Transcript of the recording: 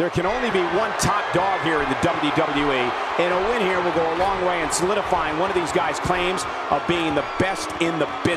There can only be one top dog here in the WWE, and a win here will go a long way in solidifying one of these guys' claims of being the best in the business.